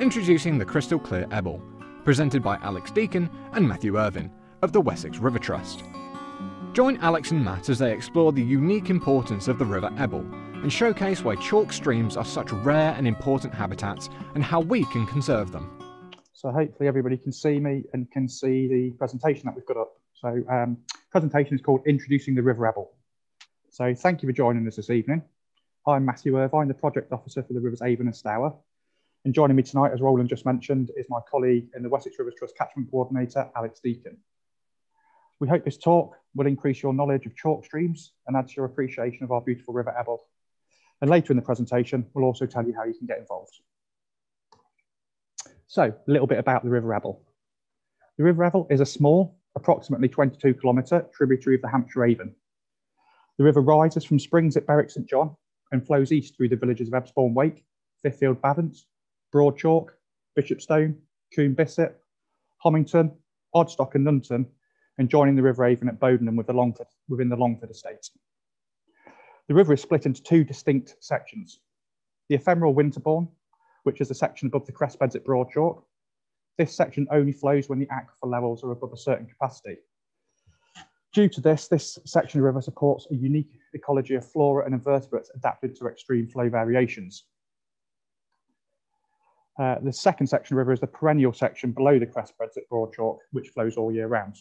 introducing the Crystal Clear Ebble, presented by Alex Deacon and Matthew Irvine of the Wessex Rivers Trust. Join Alex and Matt as they explore the unique importance of the River Ebble and showcase why chalk streams are such rare and important habitats and how we can conserve them. So hopefully everybody can see me and can see the presentation that we've got up. So um, presentation is called Introducing the River Ebble. So thank you for joining us this evening. I'm Matthew Irvine, the Project Officer for the Rivers Avon and Stour. And joining me tonight, as Roland just mentioned, is my colleague and the Wessex Rivers Trust Catchment Coordinator, Alex Deacon. We hope this talk will increase your knowledge of chalk streams and add to your appreciation of our beautiful River Ebble. And later in the presentation, we'll also tell you how you can get involved. So, a little bit about the River Ebble. The River Ebble is a small, approximately 22 kilometre tributary of the Hampshire Avon. The river rises from springs at Berwick St John and flows east through the villages of Ebbesbourne Wake, Fifield Bavant, Broad Chalke, Bishopstone, Coombe Bissett, Homington, Odstock and Nunton, and joining the River Avon at Bodenham with the Longford, within the Longford estate. The river is split into two distinct sections. The ephemeral Winterbourne, which is a section above the cress beds at Broad Chalke. This section only flows when the aquifer levels are above a certain capacity. Due to this, this section of the river supports a unique ecology of flora and invertebrates adapted to extreme flow variations. Uh, the second section of the river is the perennial section below the cress beds at Broad Chalke, which flows all year round.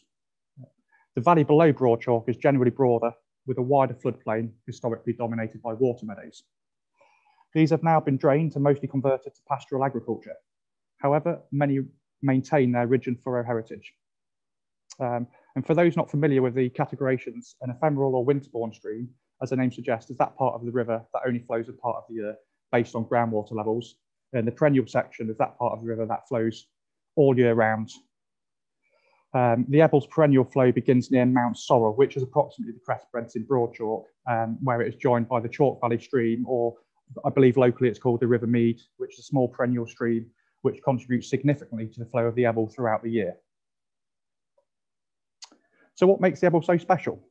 The valley below Broad Chalke is generally broader with a wider floodplain historically dominated by water meadows. These have now been drained and mostly converted to pastoral agriculture. However, many maintain their ridge and furrow heritage. Um, and for those not familiar with the categorizations, an ephemeral or winterbourne stream, as the name suggests, is that part of the river that only flows a part of the year based on groundwater levels. And the perennial section is that part of the river that flows all year round um, the Ebble's perennial flow begins near Mount Sorrel, which is approximately the cress beds in Broad Chalke, um, where it is joined by the Chalke Valley stream, or I believe locally it's called the River Mead, which is a small perennial stream which contributes significantly to the flow of the Ebble throughout the year. So what makes the Ebble so special?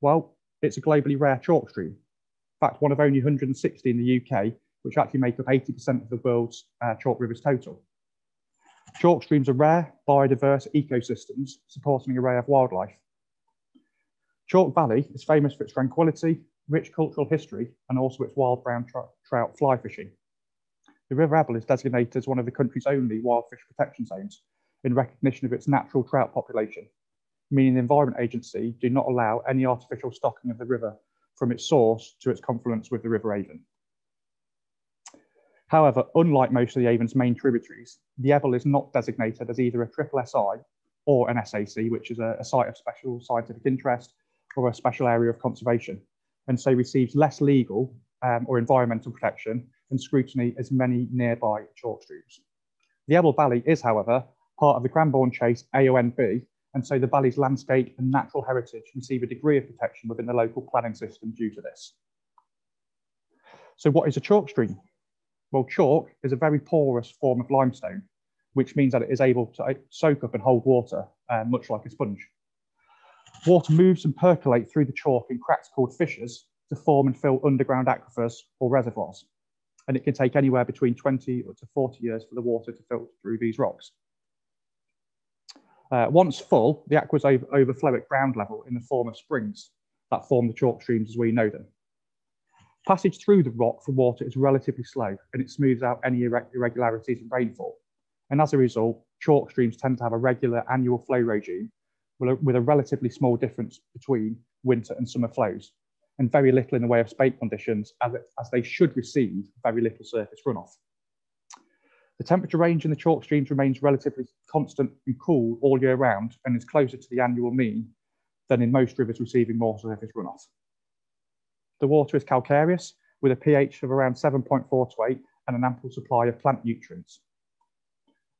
Well, it's a globally rare chalk stream. In fact, one of only 160 in the UK, which actually make up 80% of the world's uh, chalk rivers total. Chalk streams are rare, biodiverse ecosystems supporting an array of wildlife. Chalke Valley is famous for its tranquility, rich cultural history, and also its wild brown trout fly fishing. The River Ebble is designated as one of the country's only wild fish protection zones in recognition of its natural trout population, meaning the Environment Agency do not allow any artificial stocking of the river from its source to its confluence with the River Avon. However, unlike most of the Avon's main tributaries, the Ebble is not designated as either a triple SI or an SAC, which is a, a site of special scientific interest or a special area of conservation, and so receives less legal um, or environmental protection and scrutiny as many nearby chalk streams. The Ebble Valley is, however, part of the Cranborne Chase AONB, and so the valley's landscape and natural heritage receive a degree of protection within the local planning system due to this. So what is a chalk stream? Well, chalk is a very porous form of limestone, which means that it is able to soak up and hold water, uh, much like a sponge. Water moves and percolates through the chalk in cracks called fissures to form and fill underground aquifers or reservoirs. And it can take anywhere between 20 to 40 years for the water to filter through these rocks. Uh, once full, the over overflow at ground level in the form of springs that form the chalk streams as we know them. Passage through the rock for water is relatively slow and it smooths out any irregularities in rainfall. And as a result, chalk streams tend to have a regular annual flow regime with a, relatively small difference between winter and summer flows, and very little in the way of spate conditions as, it, as they should receive very little surface runoff. The temperature range in the chalk streams remains relatively constant and cool all year round and is closer to the annual mean than in most rivers receiving more surface runoff. The water is calcareous with a pH of around 7.4 to 8 and an ample supply of plant nutrients.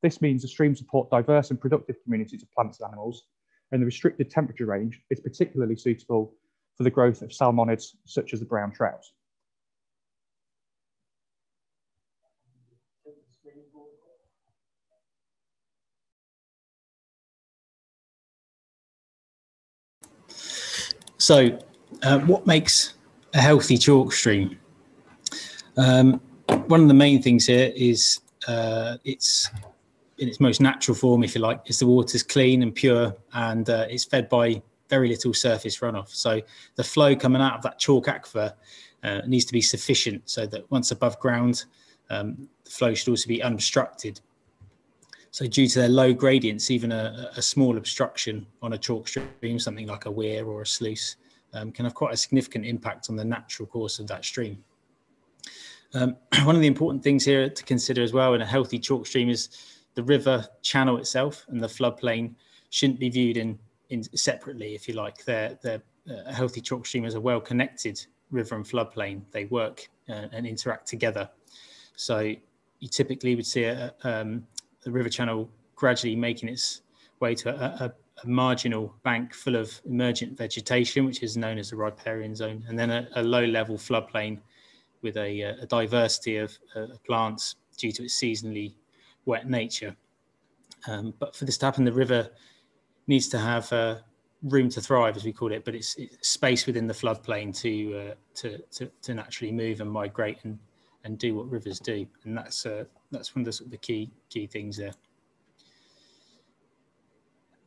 This means the streams support diverse and productive communities of plants and animals, and the restricted temperature range is particularly suitable for the growth of salmonids such as the brown trout. So, uh, what makes a healthy chalk stream. Um, one of the main things here is uh, it's in its most natural form, if you like, is the water's clean and pure, and uh, it's fed by very little surface runoff. So the flow coming out of that chalk aquifer uh, needs to be sufficient, so that once above ground, um, the flow should also be unobstructed. So due to their low gradients, even a, a small obstruction on a chalk stream, something like a weir or a sluice, um, can have quite a significant impact on the natural course of that stream. Um, one of the important things here to consider as well in a healthy chalk stream is the river channel itself and the floodplain shouldn't be viewed in, in separately, if you like. They're, they're, uh, a healthy chalk stream is a well-connected river and floodplain. They work uh, and interact together. So you typically would see a, um, the river channel gradually making its way to a, a, a, marginal bank full of emergent vegetation, which is known as the riparian zone, and then a, a low level floodplain with a, a diversity of uh, plants due to its seasonally wet nature. Um, but for this to happen, the river needs to have uh, room to thrive, as we call it, but it's, it's space within the floodplain to, uh, to, to, to, naturally move and migrate and, and do what rivers do. And that's, uh, that's one of the, sort of the key, key things there.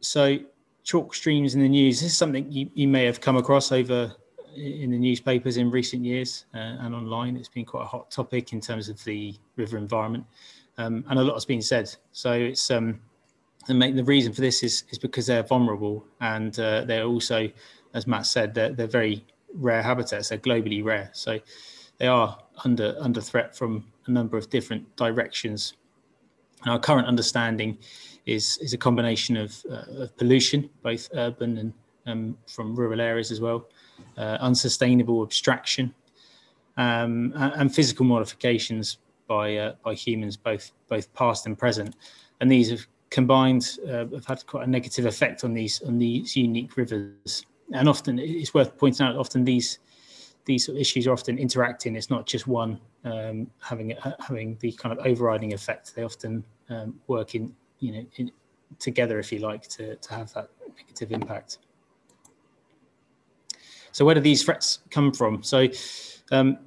So chalk streams in the news, this is something you, you may have come across over in the newspapers in recent years uh, and online. It's been quite a hot topic in terms of the river environment, um, and a lot has been said. So it's um, the, the reason for this is is because they're vulnerable and uh, they're also, as Matt said, they're, they're very rare habitats. They're globally rare, so they are under under threat from a number of different directions. And our current understanding is is a combination of, uh, of pollution, both urban and um, from rural areas as well, uh, unsustainable abstraction, um, and physical modifications by uh, by humans, both both past and present. And these have combined uh, have had quite a negative effect on these on these unique rivers. And often it's worth pointing out, often these these issues are often interacting. It's not just one um, having having the kind of overriding effect. They often um, work in you know in, together, if you like, to to have that negative impact. So where do these threats come from? So um,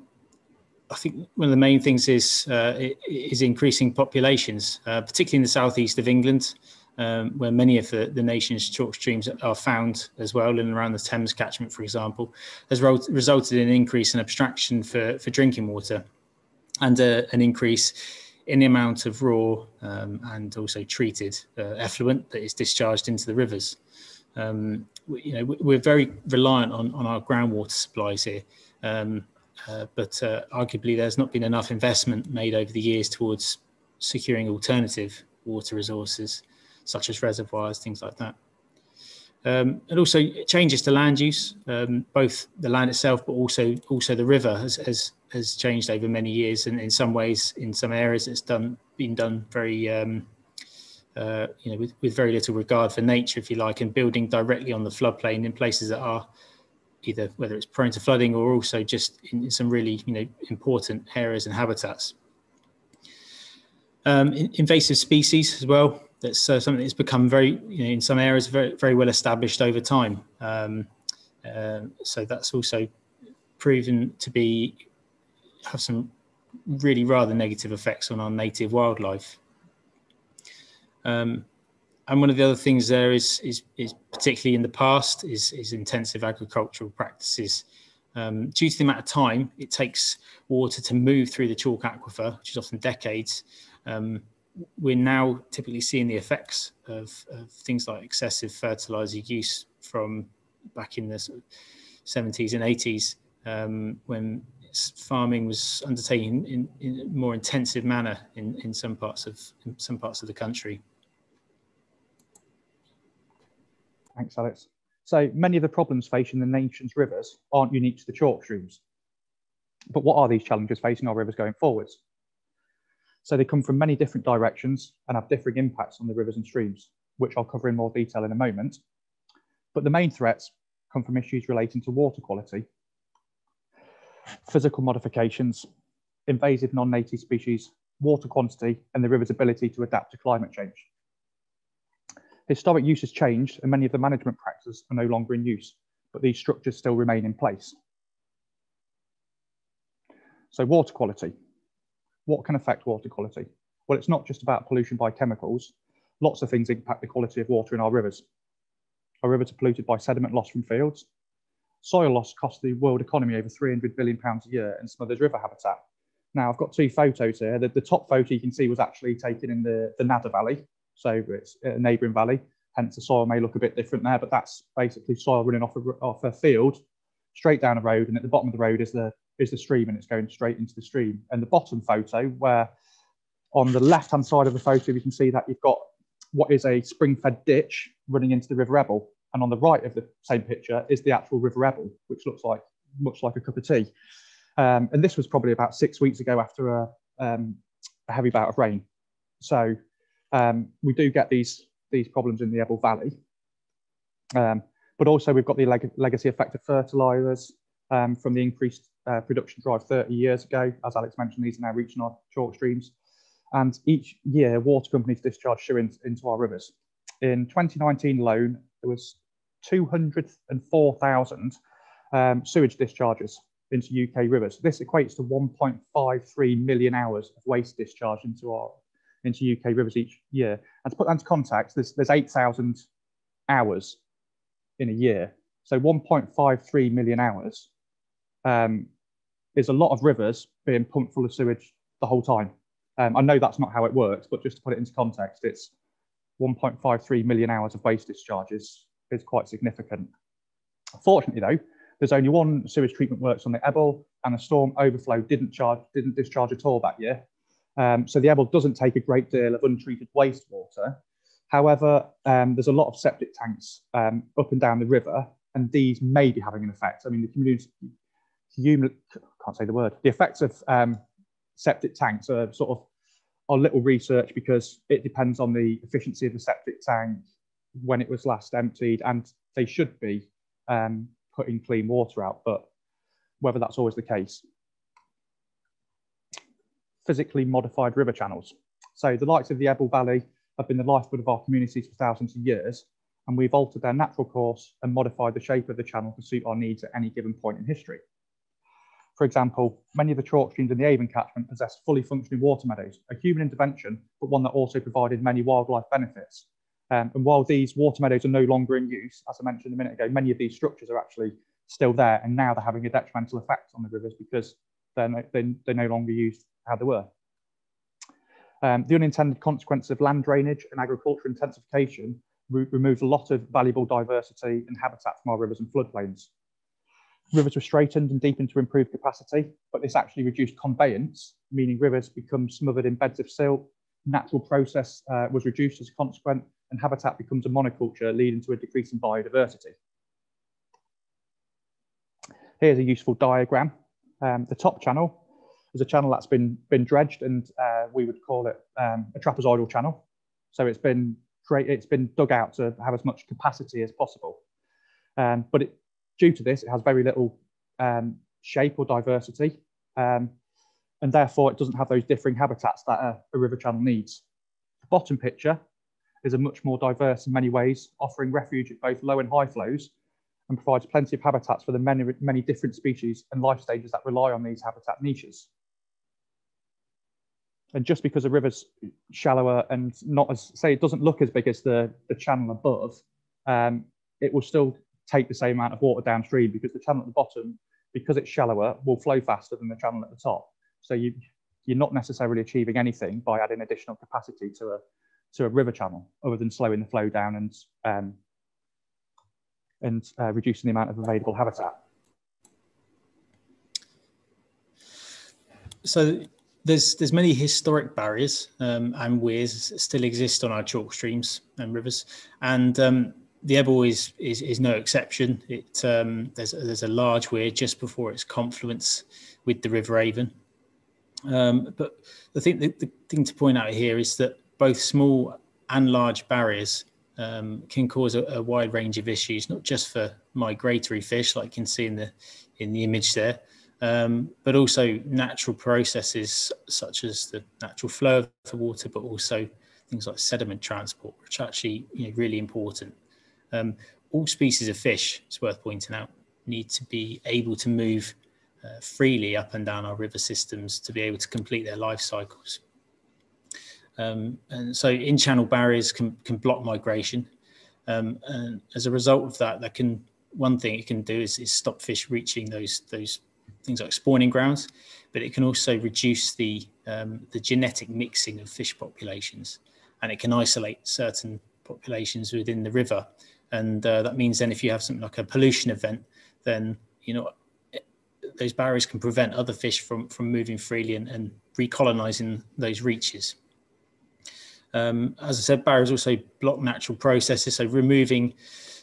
I think one of the main things is uh, is increasing populations, uh, particularly in the southeast of England, um, where many of the, the nation's chalk streams are found as well, and around the Thames catchment, for example, has resulted in an increase in abstraction for, for drinking water and uh, an increase in the amount of raw um, and also treated uh, effluent that is discharged into the rivers. Um, you know, we're very reliant on, on our groundwater supplies here. Um, uh, but uh, arguably, there's not been enough investment made over the years towards securing alternative water resources, such as reservoirs, things like that. Um, and also changes to land use, um, both the land itself, but also also the river has, has has changed over many years, and in some ways, in some areas, it's done been done very um, uh, you know, with, with very little regard for nature, if you like, and building directly on the floodplain in places that are either whether it's prone to flooding or also just in, some really, you know, important areas and habitats. Um, invasive species as well. That's uh, something that's become very, you know, in some areas very, very well established over time. Um, uh, so that's also proven to be have some really rather negative effects on our native wildlife. Um, and one of the other things there is, is, is particularly in the past, is, is intensive agricultural practices. Um, due to the amount of time it takes water to move through the chalk aquifer, which is often decades, um, we're now typically seeing the effects of, of, things like excessive fertilizer use from back in the 70s and 80s um, when farming was undertaken in, in, a more intensive manner in, in some parts of in some parts of the country. Thanks, Alex. So many of the problems facing the nation's rivers aren't unique to the chalk streams. But what are these challenges facing our rivers going forwards? So they come from many different directions and have differing impacts on the rivers and streams, which I'll cover in more detail in a moment. But the main threats come from issues relating to water quality, physical modifications, invasive non-native species, water quantity, and the river's ability to adapt to climate change. Historic use has changed and many of the management practices are no longer in use, but these structures still remain in place. So water quality. What can affect water quality? Well, it's not just about pollution by chemicals. Lots of things impact the quality of water in our rivers. Our rivers are polluted by sediment loss from fields. Soil loss costs the world economy over 300 billion pounds a year and smothers river habitat. Now, I've got two photos here. The, the top photo you can see was actually taken in the, the Nadder Valley, so it's a neighbouring valley, hence the soil may look a bit different there, but that's basically soil running off a, off a field, straight down a road, and at the bottom of the road is the, is the stream, and it's going straight into the stream. And the bottom photo, where on the left-hand side of the photo, you can see that you've got what is a spring-fed ditch running into the River Ebble. And on the right of the same picture is the actual River Ebble, which looks like much like a cup of tea. Um, and this was probably about six weeks ago after a, um, a heavy bout of rain. So um, we do get these, these problems in the Ebble Valley. Um, but also we've got the leg legacy effect of fertilisers um, from the increased uh, production drive 30 years ago. As Alex mentioned, these are now reaching our chalk streams. And each year, water companies discharge sewage into our rivers. In 2019 alone, there was 204,000 um, sewage discharges into UK rivers. This equates to 1.53 million hours of waste discharge into our into UK rivers each year. And to put that into context, there's, there's 8,000 hours in a year. So 1.53 million hours um, is a lot of rivers being pumped full of sewage the whole time. Um, I know that's not how it works, but just to put it into context, it's 1.53 million hours of waste discharges is quite significant. Fortunately, though, there's only one sewage treatment works on the Ebble, and the storm overflow didn't charge, didn't discharge at all that year. Um, so the Ebble doesn't take a great deal of untreated wastewater. However, um, there's a lot of septic tanks um, up and down the river, and these may be having an effect. I mean, the community, human, can't say the word. The effects of um, septic tanks are sort of are little research because it depends on the efficiency of the septic tank, when it was last emptied, and they should be um, putting clean water out, but whether that's always the case. Physically modified river channels. So the likes of the Ebble Valley have been the lifeblood of our communities for thousands of years, and we've altered their natural course and modified the shape of the channel to suit our needs at any given point in history. For example, many of the chalk streams in the Avon catchment possessed fully functioning water meadows, a human intervention, but one that also provided many wildlife benefits, um, and while these water meadows are no longer in use, as I mentioned a minute ago, many of these structures are actually still there, and now they're having a detrimental effect on the rivers because they're no, they're, they're no longer used how they were. Um, the unintended consequence of land drainage and agriculture intensification re removes a lot of valuable diversity and habitat from our rivers and floodplains. Rivers were straightened and deepened to improve capacity, but this actually reduced conveyance, meaning rivers become smothered in beds of silt. Natural process uh, was reduced as a consequence, and habitat becomes a monoculture, leading to a decrease in biodiversity. Here's a useful diagram. Um, the top channel is a channel that's been, been dredged, and uh, we would call it um, a trapezoidal channel. So it's been it's been dug out to have as much capacity as possible. Um, but it, due to this, it has very little um, shape or diversity, um, and therefore it doesn't have those differing habitats that a, a river channel needs. The bottom picture is a much more diverse in many ways, offering refuge at both low and high flows and provides plenty of habitats for the many, many different species and life stages that rely on these habitat niches. And just because a river's shallower and not as, say, it doesn't look as big as the, the channel above, um, it will still take the same amount of water downstream because the channel at the bottom, because it's shallower, will flow faster than the channel at the top. So you, you're not necessarily achieving anything by adding additional capacity to a, to a river channel other than slowing the flow down and um, and uh, reducing the amount of available habitat. So there's there's many historic barriers um, and weirs still exist on our chalk streams and rivers, and um, the Ebble is, is is no exception. It um, there's there's a large weir just before its confluence with the River Avon. Um, but I think the, the thing to point out here is that both small and large barriers um, can cause a, a, wide range of issues, not just for migratory fish, like you can see in the in the image there, um, but also natural processes such as the natural flow of the water, but also things like sediment transport, which are actually you know, really important. Um, all species of fish, it's worth pointing out, need to be able to move uh, freely up and down our river systems to be able to complete their life cycles. Um, and so in-channel barriers can, can block migration. Um, and as a result of that, that can one thing it can do is, is stop fish reaching those those things like spawning grounds, but it can also reduce the um, the genetic mixing of fish populations, and it can isolate certain populations within the river. And uh, that means then if you have something like a pollution event, then you know those barriers can prevent other fish from from moving freely and, and recolonizing those reaches. Um, as I said, barriers also block natural processes, so removing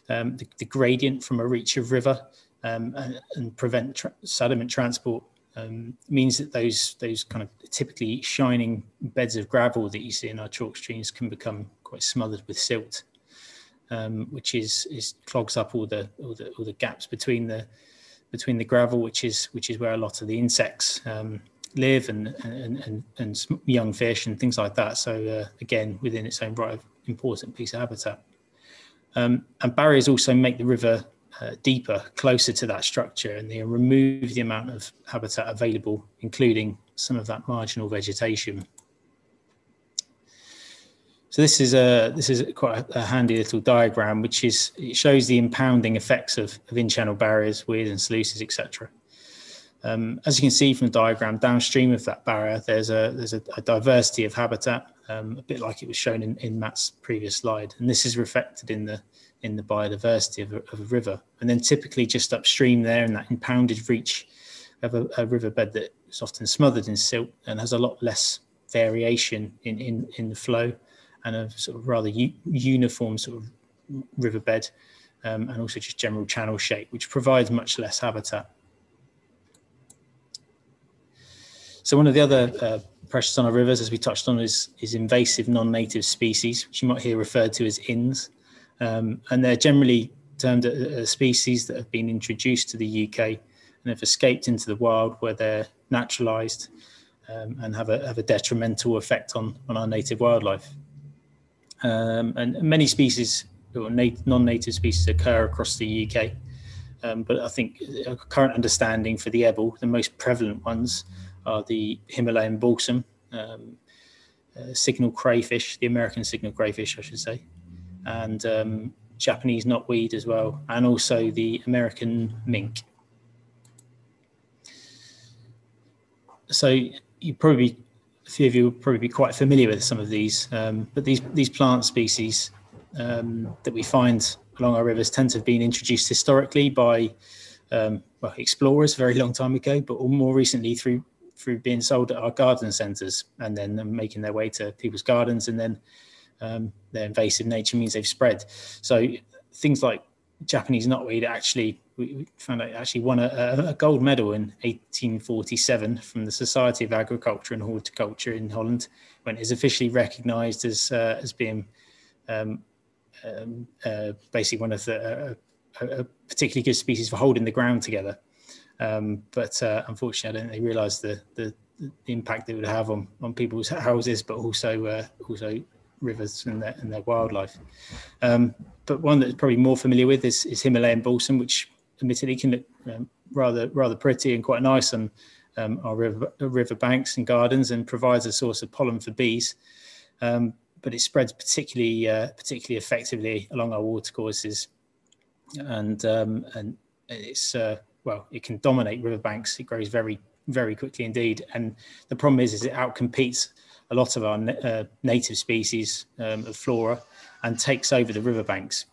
um, the, the, gradient from a reach of river um, and, and, prevent tra sediment transport um, means that those those kind of typically shining beds of gravel that you see in our chalk streams can become quite smothered with silt, um, which is is clogs up all the, all the all the gaps between the between the gravel, which is which is where a lot of the insects um, live and, and, and, and young fish and things like that. So uh, again, within its own right, important piece of habitat. Um, and barriers also make the river uh, deeper, closer to that structure, and they remove the amount of habitat available, including some of that marginal vegetation. So this is a this is quite a, handy little diagram, which is it shows the impounding effects of, of in-channel barriers, weirs and sluices, etc. Um, as you can see from the diagram, downstream of that barrier, there's a there's a, a diversity of habitat, um, a bit like it was shown in, in Matt's previous slide, and this is reflected in the in the biodiversity of a, of a river. And then typically just upstream there in that impounded reach of a, a riverbed that is often smothered in silt and has a lot less variation in in, in the flow, and a sort of rather uniform sort of riverbed, um, and also just general channel shape, which provides much less habitat. So one of the other uh, pressures on our rivers, as we touched on, is, is invasive non-native species, which you might hear referred to as INS. Um, and they're generally termed species that have been introduced to the UK and have escaped into the wild where they're naturalized um, and have a, have a detrimental effect on, on our native wildlife. Um, and many species, or non-native species, occur across the UK. Um, but I think current understanding for the Ebble, the most prevalent ones are the Himalayan balsam, um, uh, signal crayfish, the American signal crayfish, I should say, and um, Japanese knotweed as well, and also the American mink. So you probably, a few of you will probably be quite familiar with some of these, um, but these these plant species um, that we find along our rivers tend to have been introduced historically by um, well, explorers a very long time ago, but more recently through through being sold at our garden centres and then making their way to people's gardens and then um, their invasive nature means they've spread. So things like Japanese knotweed actually we found out actually won a, a, gold medal in 1847 from the Society of Agriculture and Horticulture in Holland when it is officially recognised as uh, as being um, um, uh, basically one of the uh, a particularly good species for holding the ground together. Um, but uh, unfortunately, I don't think they realised the, the, the impact it would have on, on people's houses, but also uh, also rivers and their, and their wildlife. Um, but one that's probably more familiar with is, is Himalayan balsam, which admittedly can look um, rather rather pretty and quite nice on um, our river, river banks and gardens, and provides a source of pollen for bees. Um, but it spreads particularly uh, particularly effectively along our watercourses, and um, and it's uh, well, it can dominate riverbanks. It grows very, very quickly indeed. And the problem is, is it outcompetes a lot of our uh, native species um, of flora and takes over the riverbanks.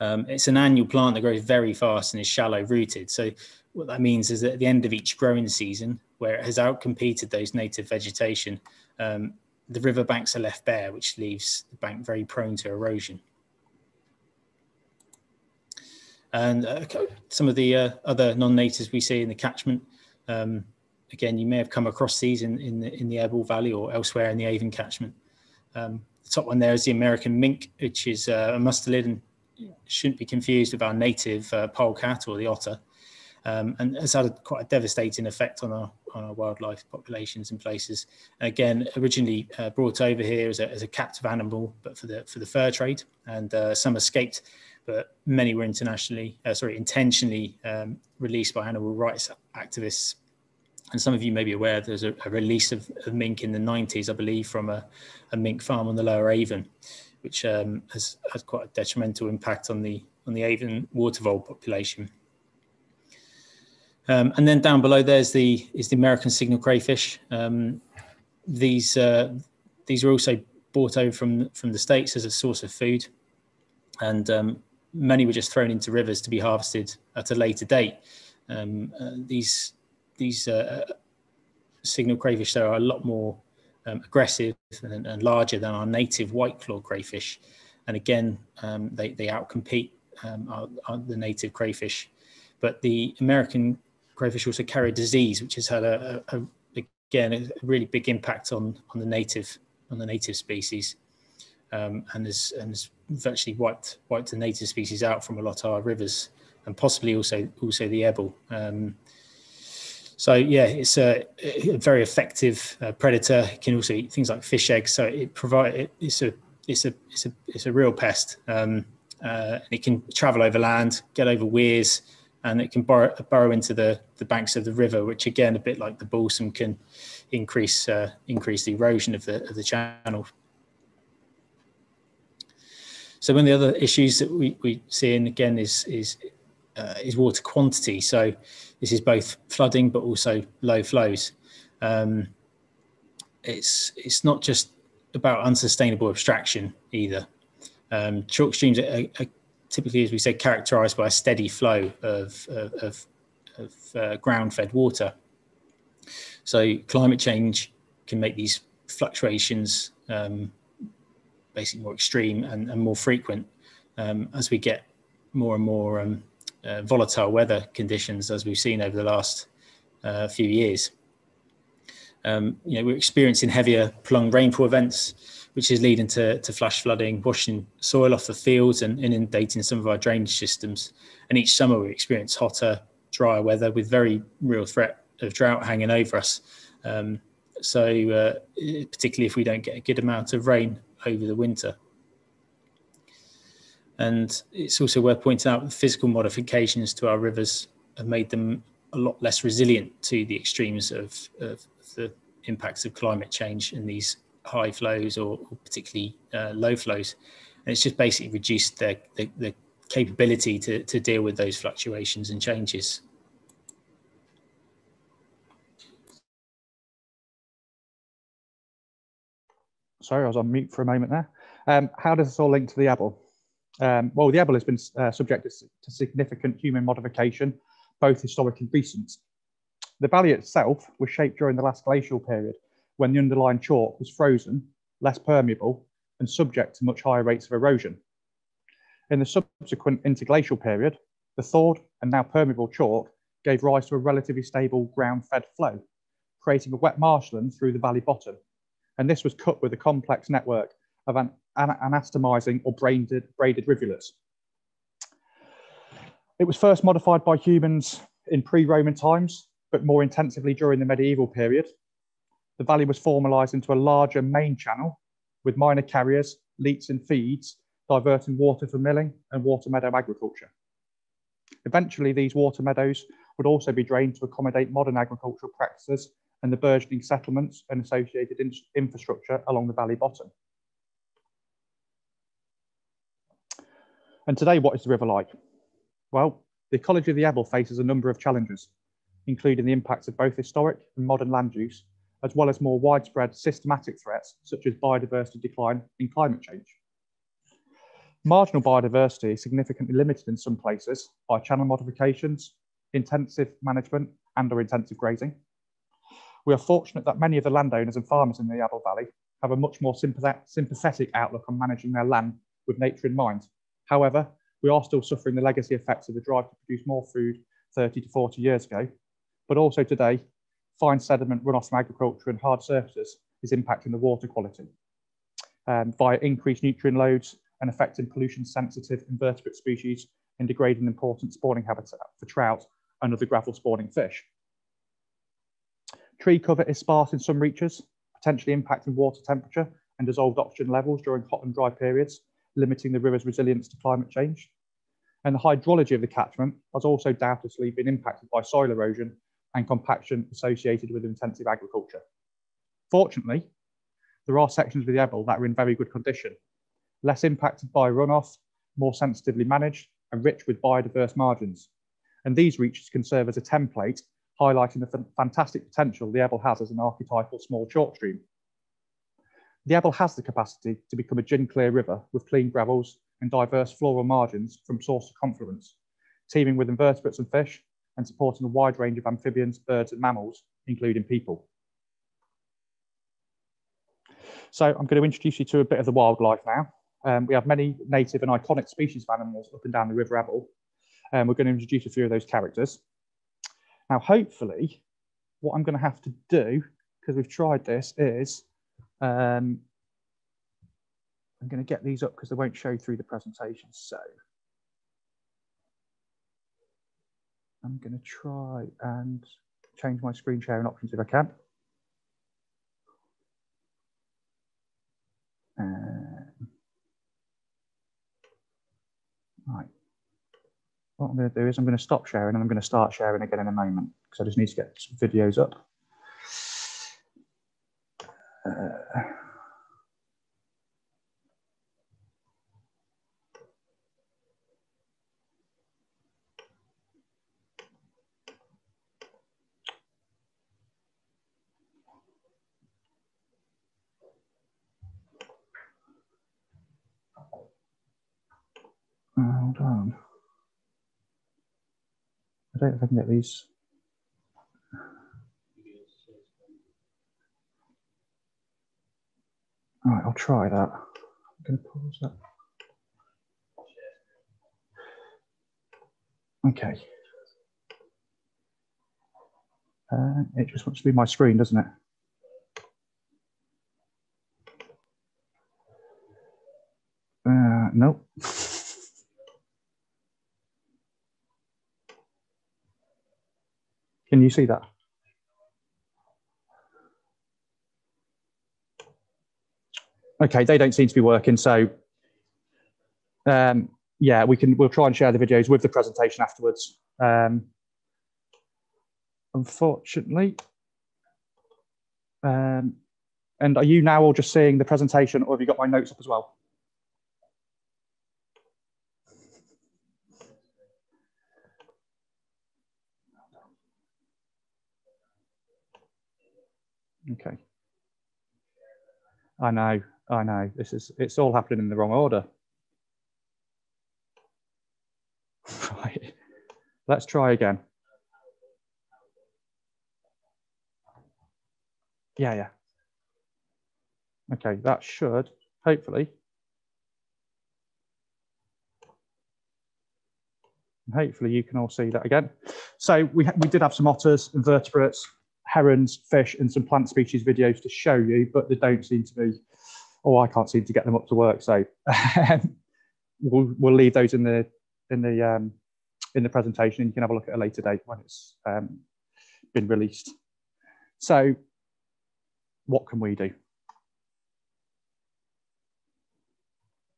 Um, it's an annual plant that grows very fast and is shallow rooted. So what that means is that at the end of each growing season, where it has outcompeted those native vegetation, um, the riverbanks are left bare, which leaves the bank very prone to erosion. And uh, some of the uh, other non-natives we see in the catchment. Um, again, you may have come across these in, in the, in the Ebble Valley or elsewhere in the Avon catchment. Um, the top one there is the American mink, which is uh, a mustelid and shouldn't be confused with our native uh, polecat or the otter. Um, and has had a, quite a devastating effect on our on our wildlife populations in places. Again, originally uh, brought over here as a, as a captive animal, but for the for the fur trade, and uh, some escaped but many were internationally, uh, sorry, intentionally um, released by animal rights activists and some of you may be aware there's a, a release of, of, mink in the 90s, I believe, from a, a mink farm on the Lower Avon, which um, has had quite a detrimental impact on the on the Avon water vole population. Um, and then down below there's the is the American signal crayfish. Um, these uh, these are also brought over from from the states as a source of food, and um, many were just thrown into rivers to be harvested at a later date. Um, uh, these these uh, signal crayfish are a lot more um, aggressive and, and, larger than our native white claw crayfish, and again um, they they outcompete um, our, our, the native crayfish. But the American crayfish also carry disease, which has had a, a, a again a really big impact on on the native on the native species, um, and has and has virtually wiped wiped the native species out from a lot of our rivers, and possibly also also the ebble. Um, so yeah, it's a, a very effective uh, predator. It can also eat things like fish eggs. So it provide it, it's a it's a it's a it's a real pest. Um, uh, it can travel over land, get over weirs, and it can burrow, burrow, into the, the banks of the river, which again, a bit like the balsam, can increase uh, increase the erosion of the of the channel. So one of the other issues that we, we see in again is is uh, is water quantity. So this is both flooding but also low flows. Um, it's it's not just about unsustainable abstraction either. Um, chalk streams are, are, typically, as we said, characterized by a steady flow of, of, of, of uh, ground fed water. So climate change can make these fluctuations um, basically more extreme and, and more frequent um, as we get more and more um, uh, volatile weather conditions as we've seen over the last uh, few years. Um, you know, we're experiencing heavier prolonged rainfall events which is leading to, to flash flooding, washing soil off the fields and inundating some of our drainage systems. And each summer we experience hotter, drier weather with very real threat of drought hanging over us. Um, so uh, particularly if we don't get a good amount of rain over the winter. And it's also worth pointing out that physical modifications to our rivers have made them a lot less resilient to the extremes of, of the impacts of climate change in these high flows or, or particularly uh, low flows. And it's just basically reduced their, the, the capability to, to deal with those fluctuations and changes. Sorry, I was on mute for a moment there. Um, how does this all link to the Ebble? Um, well, the Ebble has been uh, subjected to significant human modification, both historic and recent. The valley itself was shaped during the last glacial period, when the underlying chalk was frozen, less permeable, and subject to much higher rates of erosion. In the subsequent interglacial period, the thawed and now permeable chalk gave rise to a relatively stable ground-fed flow, creating a wet marshland through the valley bottom. And this was cut with a complex network of an, an anastomosing or braided, braided rivulets. It was first modified by humans in pre-Roman times, but more intensively during the medieval period, the valley was formalised into a larger main channel with minor carriers, leats and feeds, diverting water for milling and water meadow agriculture. Eventually, these water meadows would also be drained to accommodate modern agricultural practices and the burgeoning settlements and associated in infrastructure along the valley bottom. And today, what is the river like? Well, the ecology of the Ebble faces a number of challenges, including the impacts of both historic and modern land use as well as more widespread systematic threats such as biodiversity decline and climate change. Marginal biodiversity is significantly limited in some places by channel modifications, intensive management and or intensive grazing. We are fortunate that many of the landowners and farmers in the Ebble Valley have a much more sympathetic outlook on managing their land with nature in mind. However, we are still suffering the legacy effects of the drive to produce more food 30 to 40 years ago, but also today fine sediment runoff from agriculture and hard surfaces is impacting the water quality um, via increased nutrient loads and affecting pollution-sensitive invertebrate species and degrading important spawning habitat for trout and other gravel spawning fish. Tree cover is sparse in some reaches, potentially impacting water temperature and dissolved oxygen levels during hot and dry periods, limiting the river's resilience to climate change. And the hydrology of the catchment has also doubtlessly been impacted by soil erosion and compaction associated with intensive agriculture. Fortunately, there are sections of the Ebble that are in very good condition, less impacted by runoff, more sensitively managed, and rich with biodiverse margins. And these reaches can serve as a template, highlighting the fantastic potential the Ebble has as an archetypal small chalk stream. The Ebble has the capacity to become a gin clear river with clean gravels and diverse floral margins from source to confluence, teeming with invertebrates and fish, and supporting a wide range of amphibians, birds, and mammals, including people. So I'm going to introduce you to a bit of the wildlife now. Um, we have many native and iconic species of animals up and down the River Ebble. And um, we're going to introduce a few of those characters. Now, hopefully, what I'm going to have to do, because we've tried this, is um, I'm going to get these up because they won't show through the presentation. So I'm going to try and change my screen sharing options if I can. Um, right. What I'm going to do is I'm going to stop sharing and I'm going to start sharing again in a moment because I just need to get some videos up. Uh, hold on. I don't know I can get these. All right, I'll try that. I'm going to pause that. Okay. Uh, it just wants to be my screen, doesn't it? Uh, nope. Can you see that? Okay, they don't seem to be working. So um, yeah, we can, we'll try and share the videos with the presentation afterwards. Um, unfortunately. Um, and are you now all just seeing the presentation or have you got my notes up as well? Okay. I know, I know. This is it's all happening in the wrong order. Right. Let's try again. Yeah, yeah. Okay, that should hopefully hopefully you can all see that again. So we, we did have some otters, invertebrates, herons, fish, and some plant species videos to show you, but they don't seem to be, oh, I can't seem to get them up to work. So we'll, we'll leave those in the in the um, in the presentation, and you can have a look at a later date when it's um, been released. So, what can we do?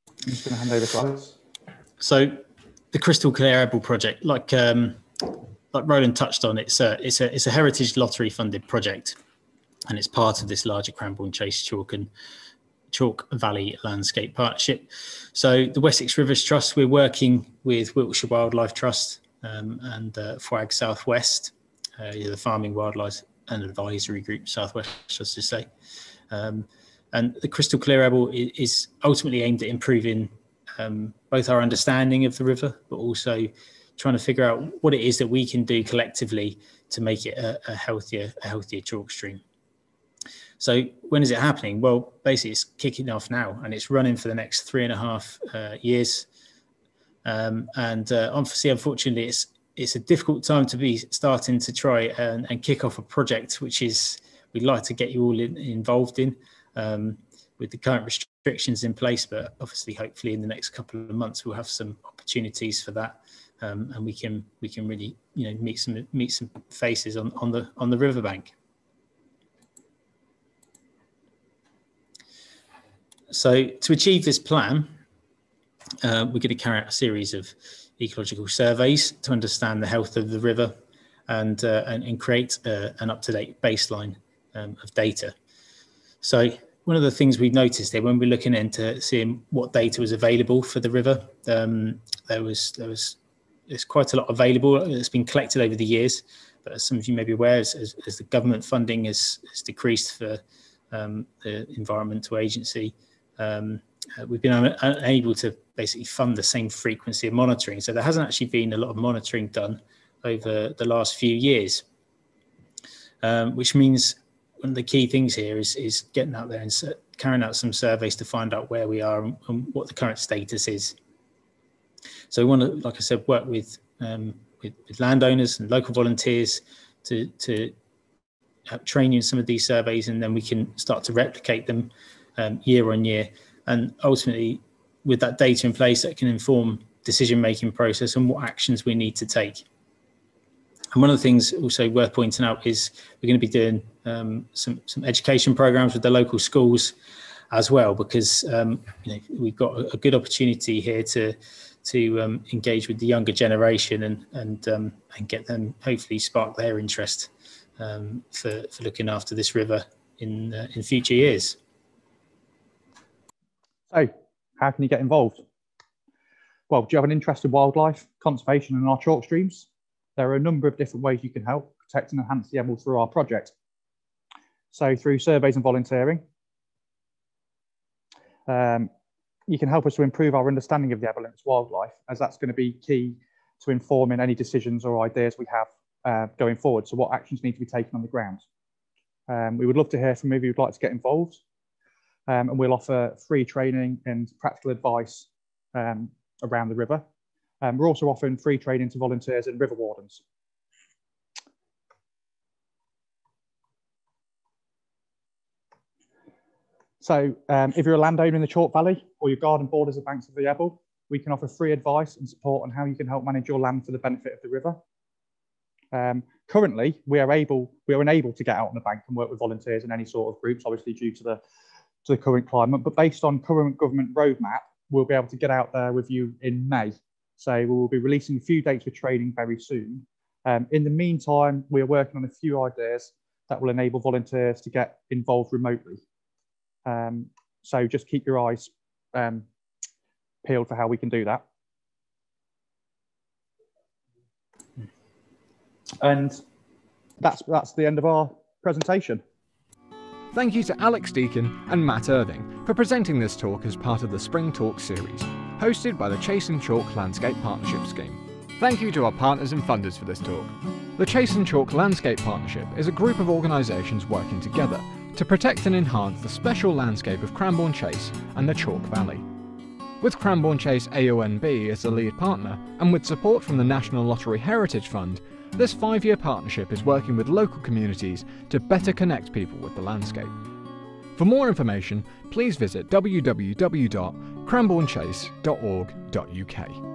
I'm just going to hand over to Alex. So, the Crystal Clear Ebble project, like um, like Roland touched on, it's a it's a it's a heritage lottery funded project, and it's part of this larger Cranborne Chase Chalk and Chalke Valley Landscape Partnership. So the Wessex Rivers Trust, we're working with Wiltshire Wildlife Trust um, and uh, FWAG Southwest, uh, the Farming Wildlife and Advisory Group Southwest, just to say. Um, and the Crystal Clear is ultimately aimed at improving um, both our understanding of the river, but also trying to figure out what it is that we can do collectively to make it a, a healthier, a healthier chalk stream. So when is it happening? Well, basically it's kicking off now and it's running for the next three and a half uh, years. Um, and uh, obviously, unfortunately, it's it's a difficult time to be starting to try and, and kick off a project which is we'd like to get you all in, involved in um, with the current restrictions in place. But obviously, hopefully, in the next couple of months, we'll have some opportunities for that um, and we can we can really you know meet some meet some faces on on the on the riverbank. So to achieve this plan, uh, we're going to carry out a series of ecological surveys to understand the health of the river and, uh, and, and, create uh, an up-to-date baseline um, of data. So one of the things we've noticed here when we're looking into seeing what data was available for the river, um, there was there was there's quite a lot available that's been collected over the years. But as some of you may be aware, as, as, as the government funding has, has decreased for um, the environmental agency, um, uh, we've been un- unable to basically fund the same frequency of monitoring. So there hasn't actually been a lot of monitoring done over the last few years, um, which means one of the key things here is, is getting out there and carrying out some surveys to find out where we are and, and what the current status is. So we want to, like I said, work with, um, with, with landowners and local volunteers to, to train you in some of these surveys, and then we can start to replicate them um, year on year. And ultimately, with that data in place, that can inform decision making process and what actions we need to take. And one of the things also worth pointing out is we're going to be doing um, some some education programs with the local schools as well, because um, you know, we've got a, good opportunity here to to um, engage with the younger generation and and um, and get them hopefully spark their interest um, for for looking after this river in uh, in future years. So, how can you get involved? Well, do you have an interest in wildlife, conservation, and our chalk streams? There are a number of different ways you can help protect and enhance the Ebble through our project. So, through surveys and volunteering, um, you can help us to improve our understanding of the Ebble wildlife, as that's going to be key to informing any decisions or ideas we have uh, going forward. So, what actions need to be taken on the ground? Um, we would love to hear from you if you'd like to get involved um, and we'll offer free training and practical advice um, around the river. Um, we're also offering free training to volunteers and river wardens. So um, if you're a landowner in the Chalke Valley or your garden borders the banks of the Ebble, we can offer free advice and support on how you can help manage your land for the benefit of the river. Um, currently, we are able, we are unable to get out on the bank and work with volunteers in any sort of groups, obviously due to the to the current climate. But based on current government roadmap, we'll be able to get out there with you in May. So we will be releasing a few dates for training very soon. Um, in the meantime, we are working on a few ideas that will enable volunteers to get involved remotely. Um, so just keep your eyes um, peeled for how we can do that. And that's, that's the end of our presentation. Thank you to Alex Deacon and Matt Irvine for presenting this talk as part of the Spring Talk series, hosted by the Chase and Chalke Landscape Partnership Scheme. Thank you to our partners and funders for this talk. The Chase and Chalke Landscape Partnership is a group of organisations working together to protect and enhance the special landscape of Cranborne Chase and the Chalke Valley. With Cranborne Chase AONB as the lead partner, and with support from the National Lottery Heritage Fund, this five year partnership is working with local communities to better connect people with the landscape. For more information, please visit www.cranbornechase.org.uk.